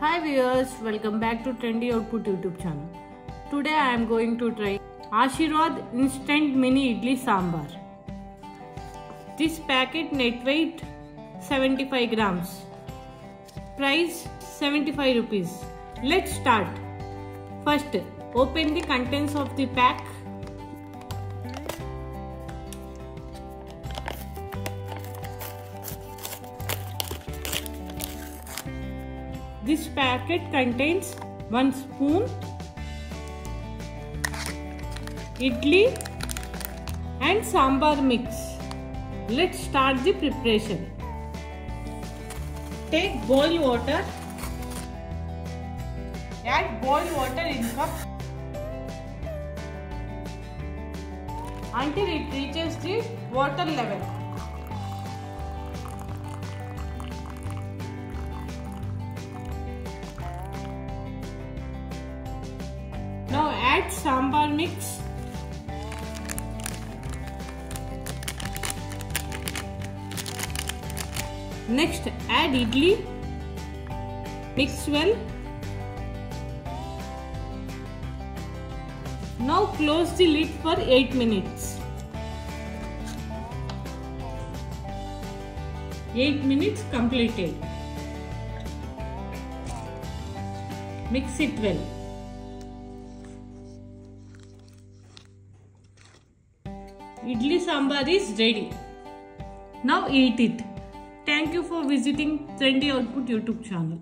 Hi viewers, welcome back to Trendy Output YouTube channel. Today I am going to try Ashirwad Instant Mini Idli Sambar. This packet net weight 75 grams. Price 75 rupees. Let's start. First, open the contents of the pack. This packet contains 1 spoon idli and sambar mix. Let's start the preparation. Take boil water. Add boil water in cup until it reaches the water level. Add sambar mix. Next add idli. Mix well. Now close the lid for 8 minutes. 8 minutes completed. Mix it well. Idli sambar is ready. Now eat it. Thank you for visiting Trendy Output YouTube channel.